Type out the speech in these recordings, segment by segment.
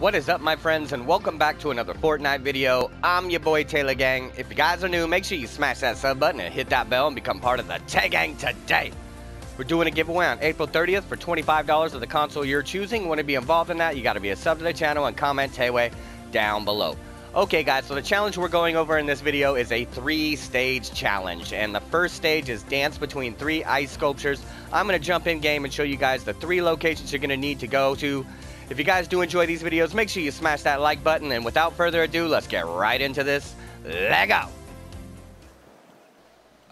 What is up my friends and welcome back to another Fortnite video. I'm your boy Taylor Gang. If you guys are new, make sure you smash that sub button and hit that bell and become part of the Tay Gang today. We're doing a giveaway on April 30th for $25 of the console you're choosing. Want to be involved in that? You got to be a sub to the channel and comment Tayway down below. Okay guys, so the challenge we're going over in this video is a three-stage challenge. And the first stage is dance between three ice sculptures. I'm going to jump in game and show you guys the three locations you're going to need to go to if you guys do enjoy these videos, make sure you smash that like button. And without further ado, let's get right into this. Let go!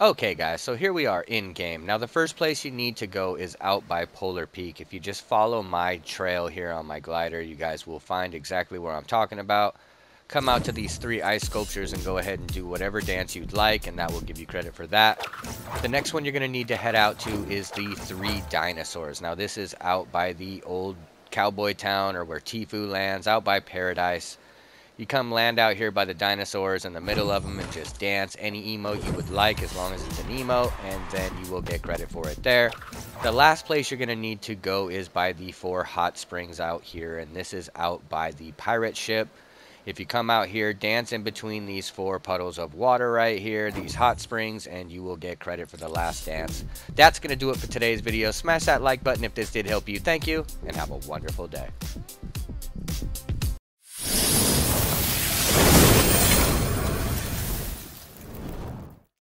Okay guys, so here we are in game. Now the first place you need to go is out by Polar Peak. If you just follow my trail here on my glider, you guys will find exactly where I'm talking about. Come out to these three ice sculptures and go ahead and do whatever dance you'd like, and that will give you credit for that. The next one you're going to need to head out to is the three dinosaurs. Now this is out by the old Cowboy Town or where Tfue lands, out by Paradise. You come land out here by the dinosaurs in the middle of them and just dance any emote you would like as long as it's an emote and then you will get credit for it there. The last place you're going to need to go is by the four hot springs out here and this is out by the pirate ship. If you come out here, dance in between these four puddles of water right here, these hot springs, and you will get credit for the last dance. That's going to do it for today's video. Smash that like button if this did help you. Thank you, and have a wonderful day.